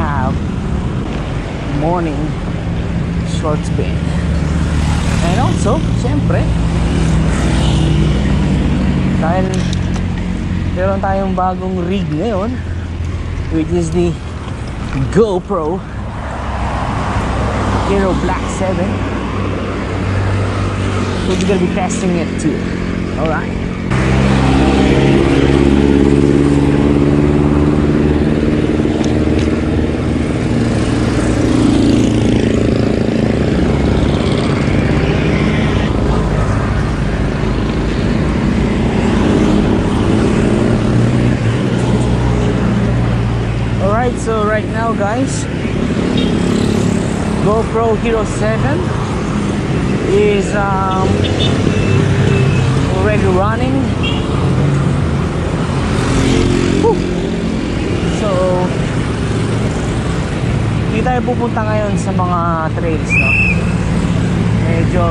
have morning short spin. And also, syempre, dahil meron tayong bagong rig ngayon, which is the GoPro Hero Black 7. We're gonna be testing it too. Alright. Alright, so right now guys, GoPro Hero 7 is um, already running. Whew. So, hindi tayo pupunta ngayon sa mga trails, no? Medyo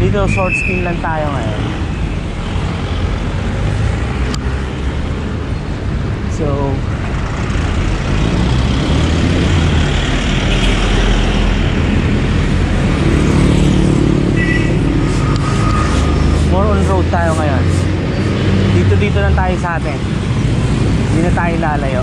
dito short skin lang tayo ngayon. So, more on road tayo ngayon. Dito dito lang tayo sa atin. Hindi na tayo lalayo.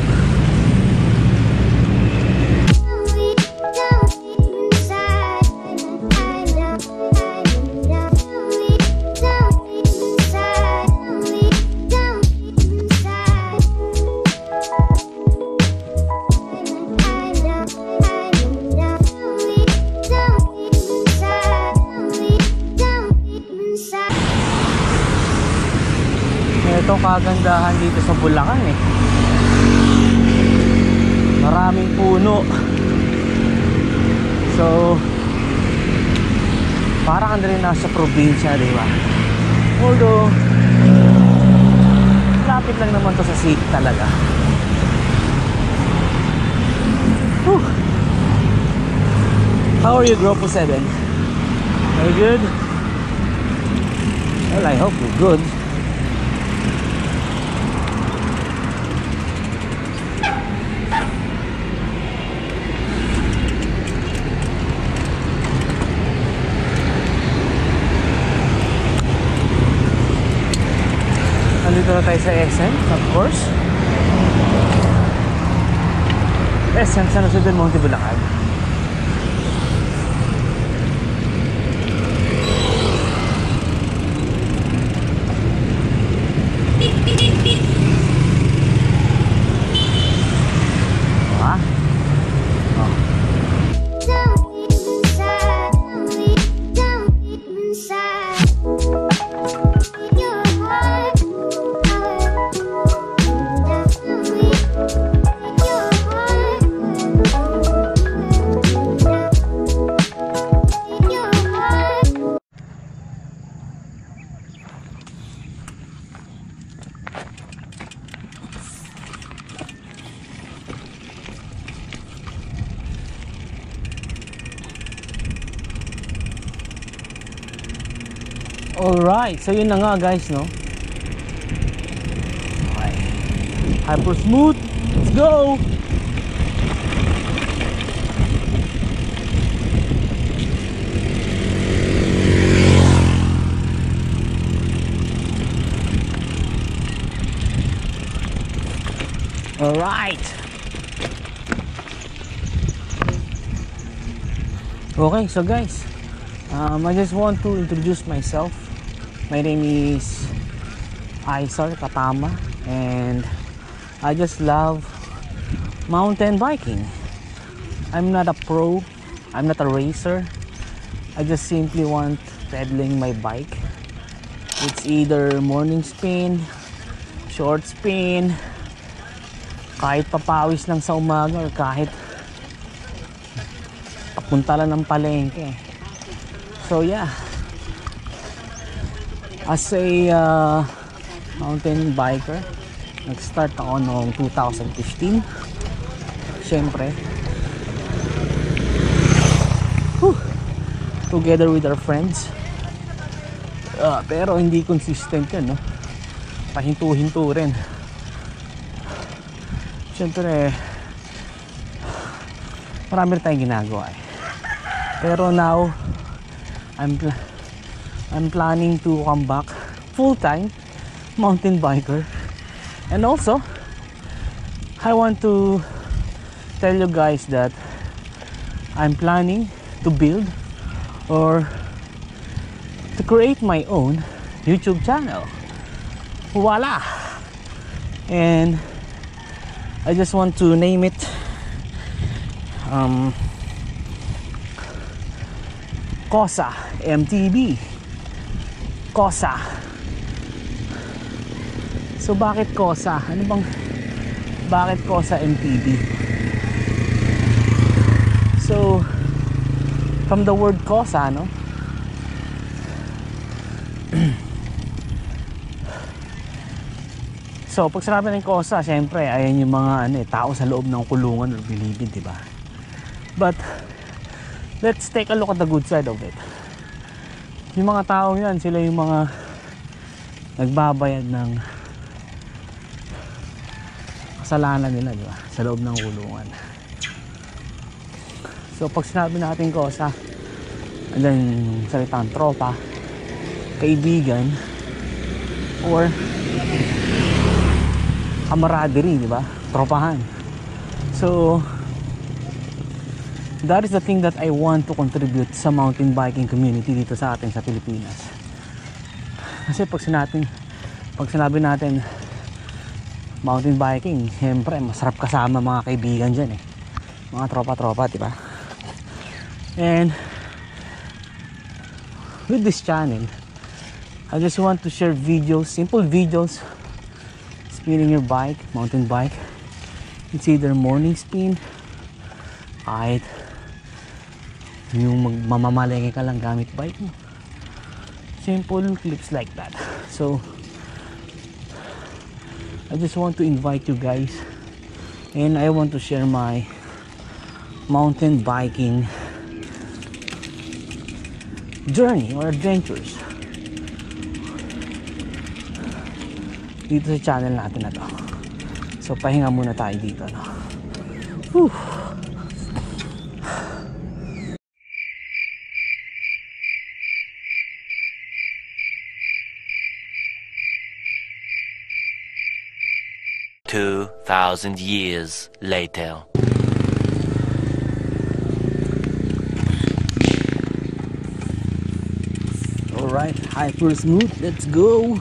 Parang ka rin nasa probinsya, di ba? Although, lapit lang naman to sa city talaga. Whew. How are you, Gropo 7? Are you good? Well, I hope you're good. Nandito na tayo sa SM, of course. SM, San Jose del Monte, Bulacan. Alright, so yun na nga guys, no? Okay. Hyper smooth. Let's go! Alright! Okay, so guys, um, I just want to introduce myself. My name is Aisar Katama and I just love mountain biking. I'm not a pro, I'm not a racer. I just simply want pedaling my bike. It's either morning spin, short spin, kahit papawis lang sa umaga or kahit papunta lang ng palengke. So yeah, as a uh, mountain biker, nag-start ako noong 2015. Siyempre, whew, together with our friends. Ah, pero hindi consistent yun, no? pahinto-hinto rin syempre marami tayong ginagawa eh. pero now I'm I'm planning to come back full time mountain biker and also I want to tell you guys that I'm planning to build or to create my own YouTube channel. Voila! And I just want to name it um, Kosa MTB. Kosa. So bakit Kosa? Ano bang bakit Kosa MTB? So from the word Kosa, no? So, pag sinabi ng kosa, syempre, ayan yung mga ano, eh, tao sa loob ng kulungan or bilibid, di ba? But, let's take a look at the good side of it. Yung mga tao yan, sila yung mga nagbabayad ng kasalanan nila, di ba? Sa loob ng kulungan. So, pag sinabi natin kosa, andyan yung salitang tropa, kaibigan, or camaraderie, di ba? Tropahan. So, that is the thing that I want to contribute sa mountain biking community dito sa atin sa Pilipinas. Kasi pag sinatin, pag sinabi natin mountain biking, siyempre masarap kasama mga kaibigan dyan eh. Mga tropa-tropa, di ba? And with this channel, I just want to share videos, simple videos spinning your bike, mountain bike. It's either morning spin, kahit yung magmamamalengke ka lang gamit bike mo. Simple clips like that. So, I just want to invite you guys and I want to share my mountain biking journey or adventures. dito sa channel natin na to so pahinga muna tayo dito no Whew. Thousand years later. alright hyper smooth let's go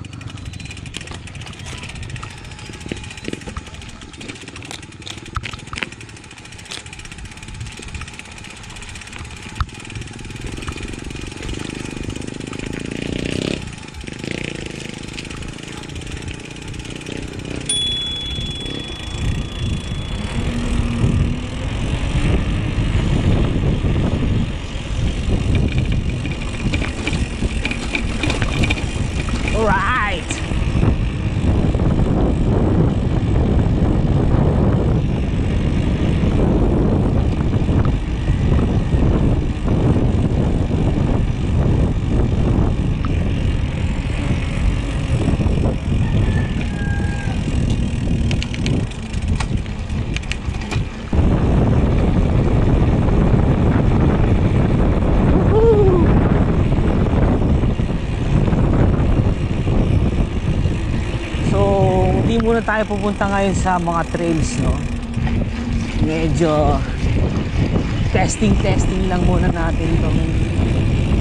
tayo pupunta ngayon sa mga trails, no? Medyo testing-testing lang muna natin itong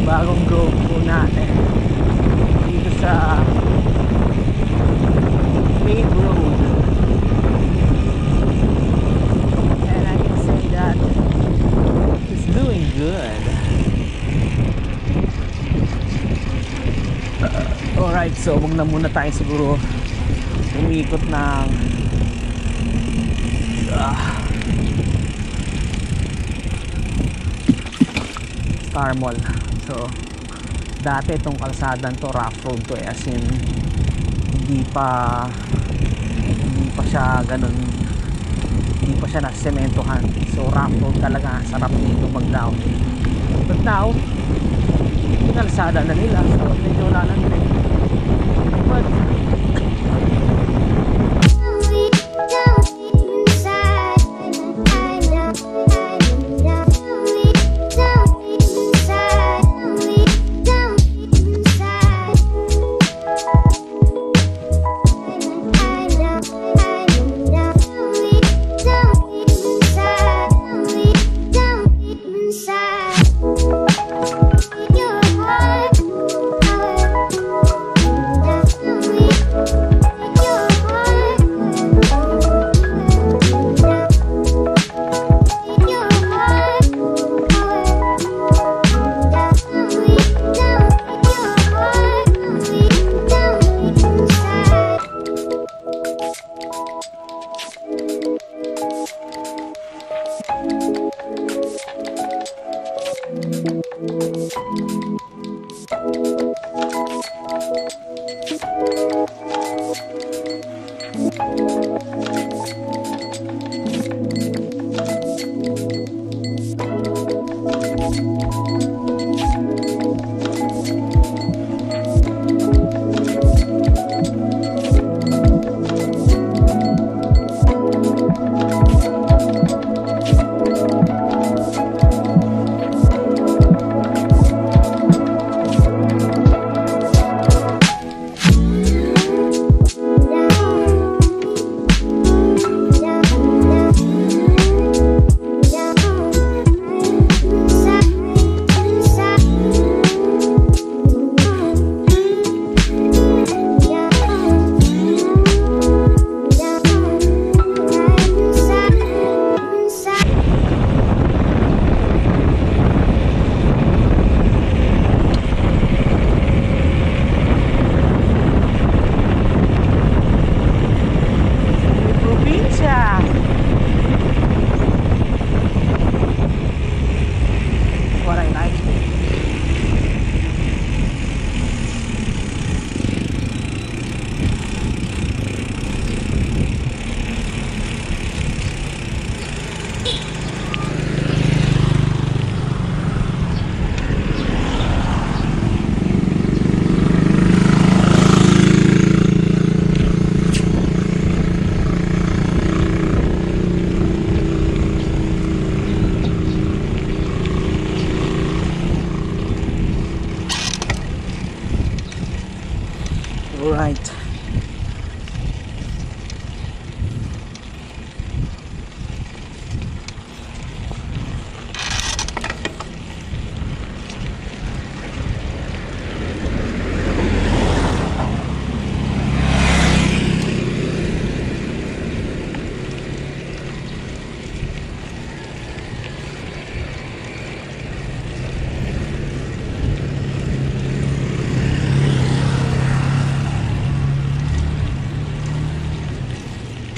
bagong GoPro natin. Dito sa main road. And I can say that it's doing good. Alright, so wag na muna tayo siguro umikot ng ah, Star Mall. So, dati itong kalsadan to, rough road to eh, as in hindi pa hindi pa siya ganun hindi pa siya nasementohan. So, rough road talaga, sarap dito mag down. But now, kalsada na nila, so medyo wala na rin. But,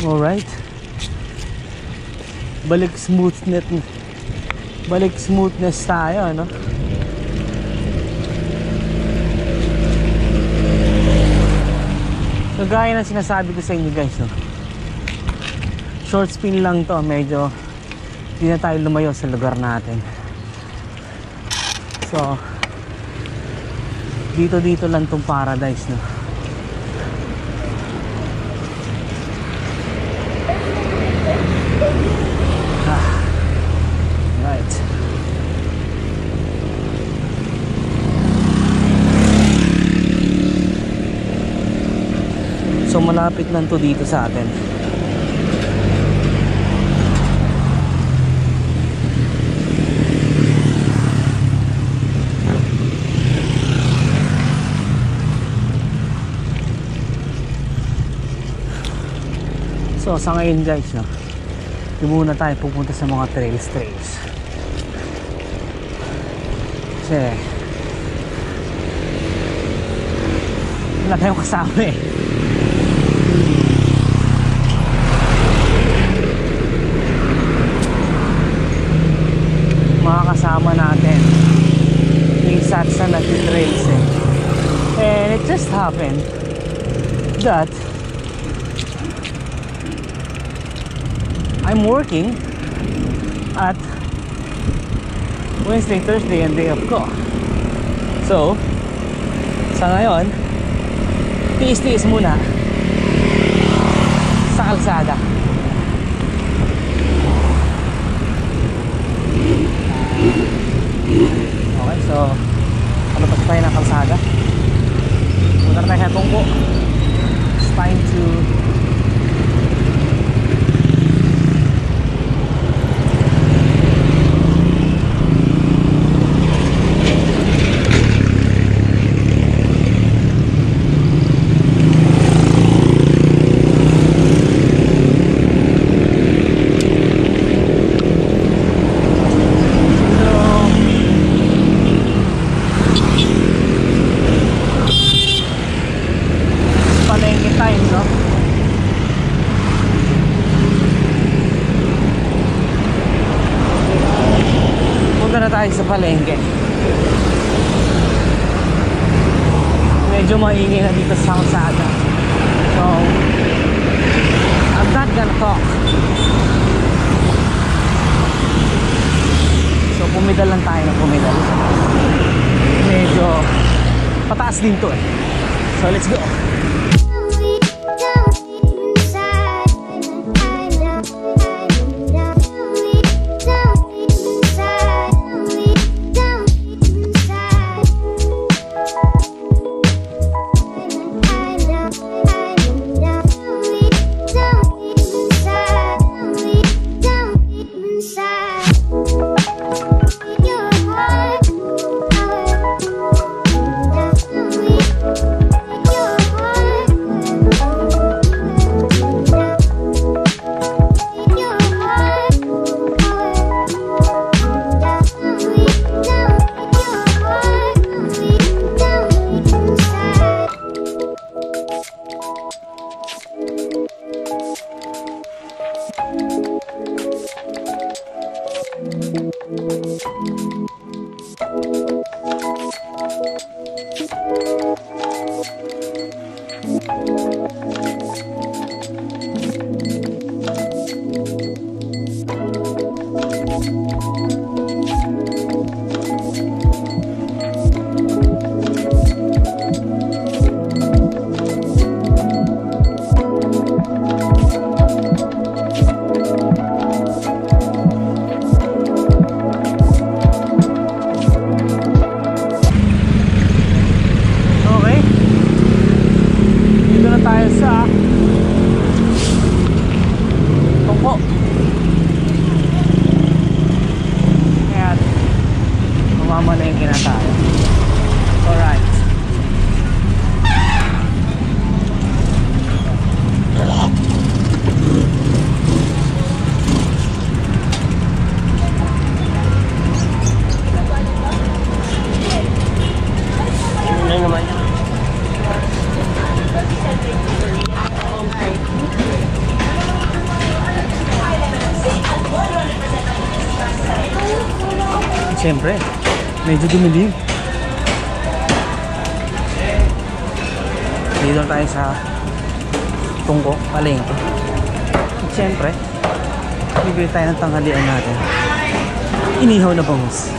Alright. Balik smoothness. Balik smoothness tayo, ano? So, gaya ng sinasabi ko sa inyo guys, no? Short spin lang to, medyo hindi na tayo lumayo sa lugar natin. So, dito-dito lang tong paradise, no? Right. So malapit lang to dito sa atin. So sa ngayon guys, no, hindi muna tayo pupunta sa mga trails trails. Kasi wala tayong kasama eh. Mga kasama natin yung isa sa nag-trails eh. And it just happened that I'm working at Wednesday, Thursday, and day off ko. So, sa ngayon, tiis-tiis muna sa kalsada. Okay, so, ano pa tayo ng kalsada? Punta na tayo sa Tungko. It's time to So pumidal lang tayo ng pumidal. Medyo pataas din to eh. So let's go. Siyempre, medyo dumilim. Dito tayo sa Tungko, Palengke. At siyempre, bibili tayo ng tanghalian natin. Inihaw na bangus.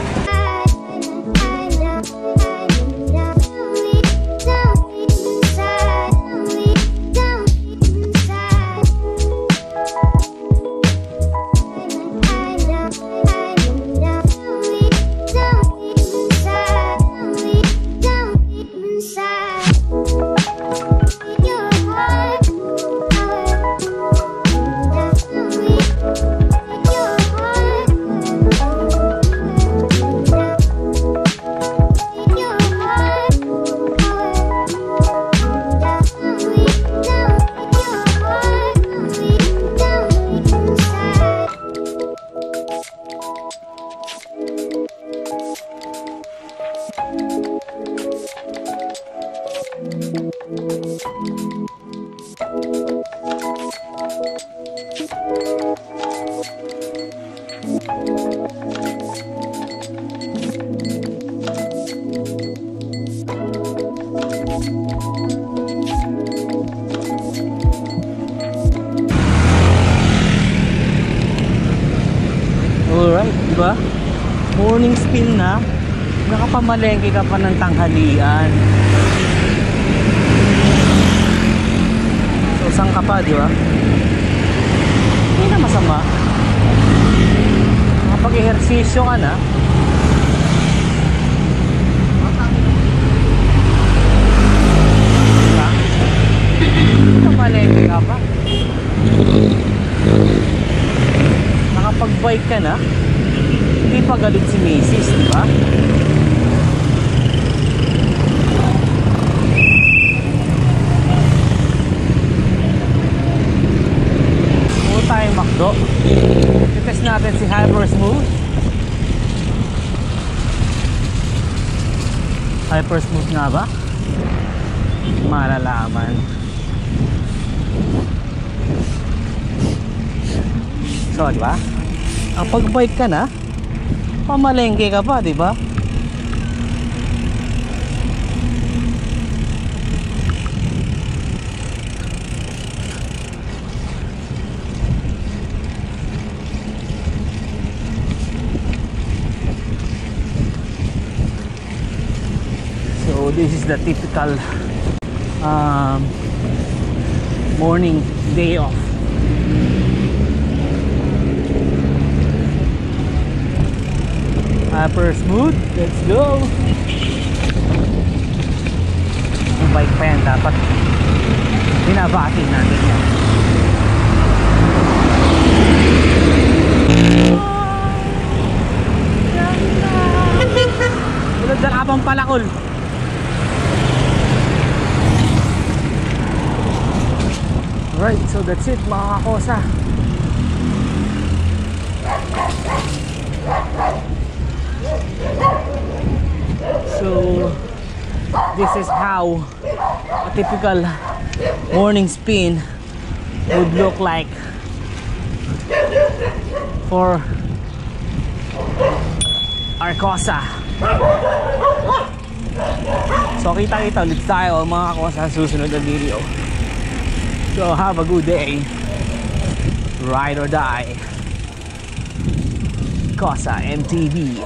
Alright, di ba? Morning spin na. Nakapamalengke ka pa ng tanghalian. So, saan ka pa, di ba? Hindi na masama. Nakapag-ehersisyo ka na. Nakapamalengke ka pa. Nakapag-bike ka na. Hindi pa galit si Macy's, di ba? Puro tayong McDo. Test natin si Hyper Smooth. Hyper Smooth nga ba? Malalaman. So, di ba? Ang pag-bike ka na, pamalengke ka pa, di ba? this is the typical um, morning day off Hyper smooth, let's go! Yung bike pa yan dapat binabati natin yan. Tulad na kapang palakol. Right, so that's it mga kakosa. So, this is how a typical morning spin would look like for Arcosa. So kita-kita ulit tayo mga kakosa sa susunod na video. So have a good day. Ride or die. Cosa MTV.